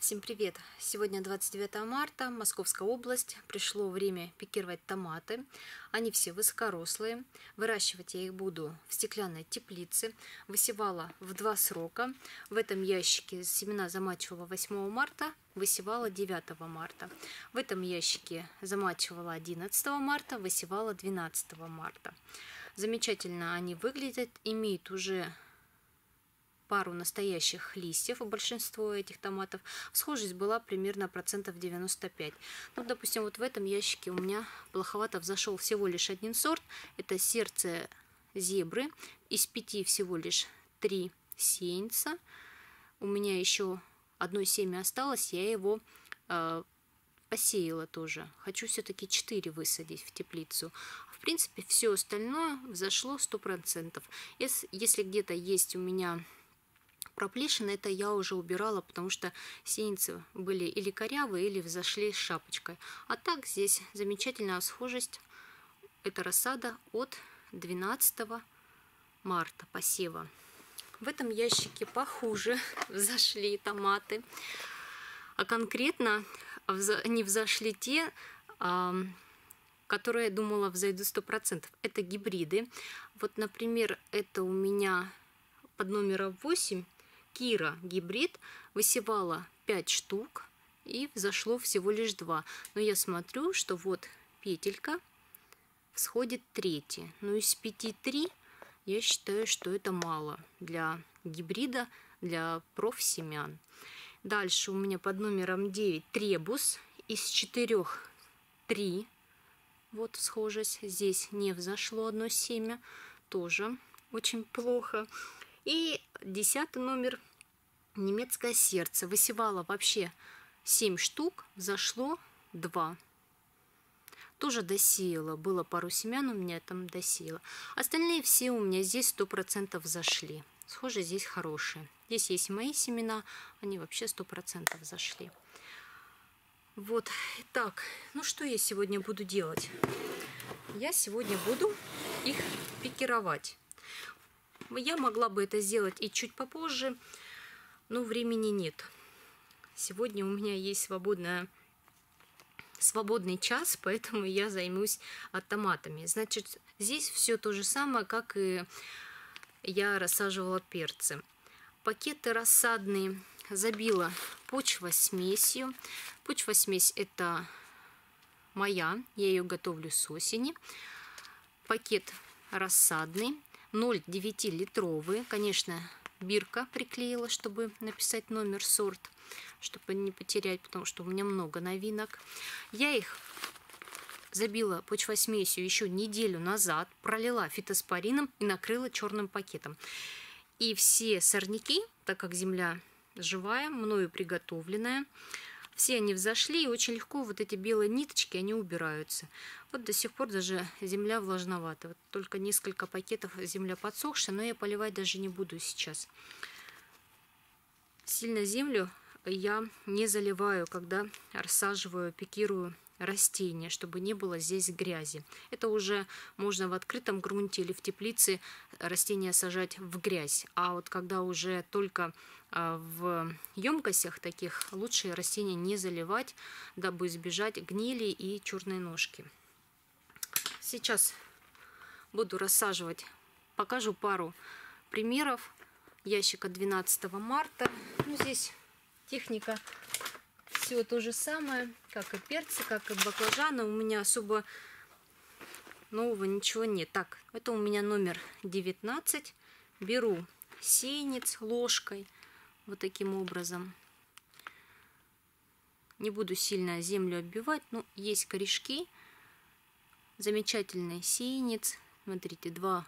Всем привет! Сегодня 29 марта, Московская область. Пришло время пикировать томаты. Они все высокорослые. Выращивать я их буду в стеклянной теплице. Высевала в два срока. В этом ящике семена замачивала 8 марта, высевала 9 марта. В этом ящике замачивала 11 марта, высевала 12 марта. Замечательно они выглядят, имеют уже пару настоящих листьев, большинство этих томатов, схожесть была примерно процентов 95. Ну, допустим, вот в этом ящике у меня плоховато взошел всего лишь один сорт. Это сердце зебры. Из пяти всего лишь три сеянца. У меня еще одно семя осталось, я его э, посеяла тоже. Хочу все-таки 4 высадить в теплицу. В принципе, все остальное взошло 100%. Если, где-то есть у меня проплешины это я уже убирала, потому что сеянцы были или корявые, или взошли с шапочкой. А так здесь замечательная схожесть. Это рассада от 12 марта посева. В этом ящике похуже взошли томаты. А конкретно не взошли те, которые я думала взойдут 100%. Это гибриды. Вот, например, это у меня под номером 8 Кира гибрид высевала 5 штук и взошло всего лишь 2. Но я смотрю, что вот петелька всходит третья. Но из 5 3 я считаю, что это мало для гибрида, для профсемян. Дальше у меня под номером 9 требус. Из 4 3. Вот схожесть. Здесь не взошло одно семя. Тоже очень плохо. И десятый номер немецкое сердце. Высевала вообще 7 штук, зашло 2. Тоже досеяла. Было пару семян у меня там досеяла. Остальные все у меня здесь 100% зашли. Схоже, здесь хорошие. Здесь есть мои семена, они вообще 100% зашли. Вот, так, ну что я сегодня буду делать? Я сегодня буду их пикировать. Я могла бы это сделать и чуть попозже, но времени нет. Сегодня у меня есть свободная свободный час, поэтому я займусь томатами. Значит, здесь все то же самое, как и я рассаживала перцы. Пакеты рассадные забила почва смесью. Почва смесь это моя, я ее готовлю с осени. Пакет рассадный. 0,9 литровые. Конечно, бирка приклеила, чтобы написать номер сорт, чтобы не потерять, потому что у меня много новинок. Я их забила почвосмесью еще неделю назад, пролила фитоспорином и накрыла черным пакетом. И все сорняки, так как земля живая, мною приготовленная, все они взошли, и очень легко вот эти белые ниточки, они убираются. Вот до сих пор даже земля влажновата. Вот только несколько пакетов земля подсохшая, но я поливать даже не буду сейчас. Сильно землю я не заливаю, когда рассаживаю, пикирую растения, чтобы не было здесь грязи. Это уже можно в открытом грунте или в теплице растения сажать в грязь. А вот когда уже только а, в емкостях таких, лучше растения не заливать, дабы избежать гнили и черной ножки. Сейчас буду рассаживать, покажу пару примеров ящика 12 марта. Ну, здесь техника все то же самое, как и перцы, как и баклажаны. У меня особо нового ничего нет. Так, это у меня номер 19. Беру сеянец ложкой, вот таким образом. Не буду сильно землю оббивать, но есть корешки. Замечательный сеянец. Смотрите, два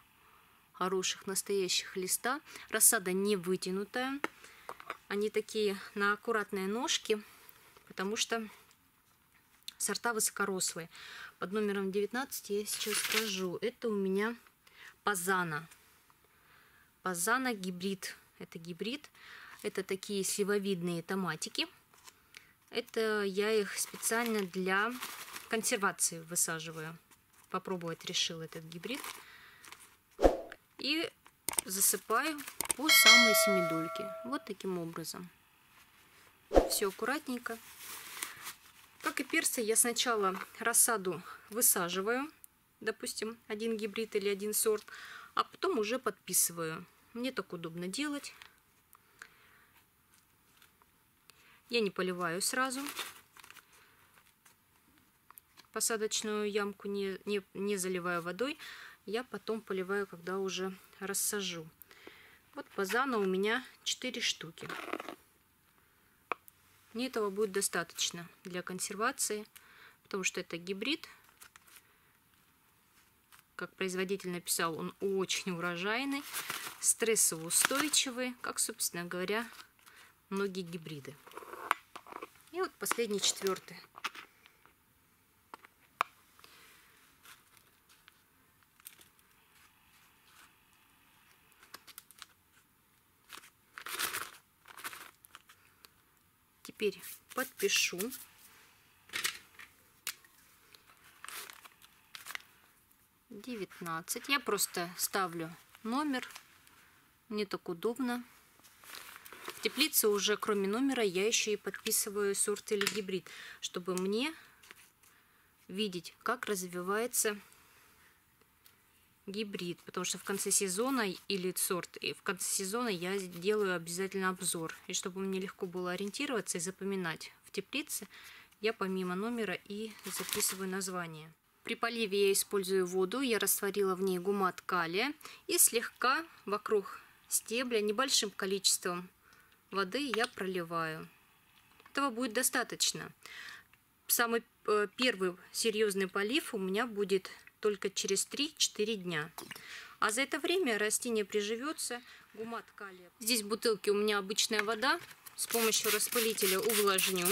хороших настоящих листа. Рассада не вытянутая. Они такие на аккуратные ножки потому что сорта высокорослые. Под номером 19 я сейчас скажу. Это у меня Пазана. Пазана гибрид. Это гибрид. Это такие сливовидные томатики. Это я их специально для консервации высаживаю. Попробовать решил этот гибрид. И засыпаю по самой семидольке. Вот таким образом. Все аккуратненько. Как и перцы, я сначала рассаду высаживаю, допустим, один гибрид или один сорт, а потом уже подписываю. Мне так удобно делать. Я не поливаю сразу. Посадочную ямку не, не, не заливаю водой. Я потом поливаю, когда уже рассажу. Вот пазана у меня 4 штуки. Мне этого будет достаточно для консервации, потому что это гибрид. Как производитель написал, он очень урожайный, стрессоустойчивый, как, собственно говоря, многие гибриды. И вот последний, четвертый. Теперь подпишу. Девятнадцать. Я просто ставлю номер. Мне так удобно. В теплице уже кроме номера я еще и подписываю сорт или гибрид, чтобы мне видеть, как развивается гибрид, потому что в конце сезона или сорт, и в конце сезона я делаю обязательно обзор. И чтобы мне легко было ориентироваться и запоминать в теплице, я помимо номера и записываю название. При поливе я использую воду, я растворила в ней гумат калия и слегка вокруг стебля небольшим количеством воды я проливаю. Этого будет достаточно. Самый э, первый серьезный полив у меня будет только через 3-4 дня. А за это время растение приживется, гумат калия. Здесь в бутылке у меня обычная вода. С помощью распылителя увлажню.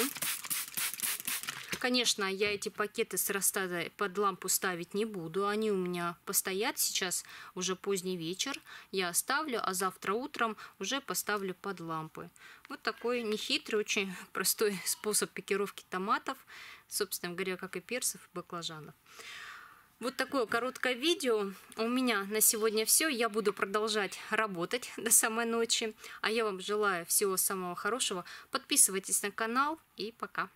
Конечно, я эти пакеты с растадой под лампу ставить не буду. Они у меня постоят сейчас, уже поздний вечер. Я оставлю, а завтра утром уже поставлю под лампы. Вот такой нехитрый, очень простой способ пикировки томатов. Собственно говоря, как и перцев и баклажанов. Вот такое короткое видео. У меня на сегодня все. Я буду продолжать работать до самой ночи. А я вам желаю всего самого хорошего. Подписывайтесь на канал и пока.